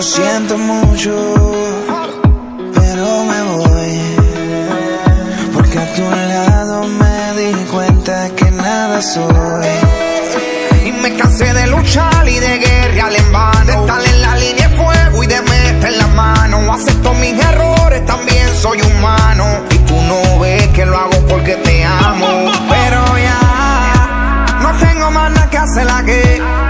Lo siento mucho, pero me voy. Porque a tu lado me di cuenta que nada soy. Y me cansé de luchar y de guerrear en vano. De estar en la línea de fuego y de meter la mano. Acepto mis errores, también soy humano. Y tú no ves que lo hago porque te amo. Pero ya, no tengo más nada que hacer la guerra.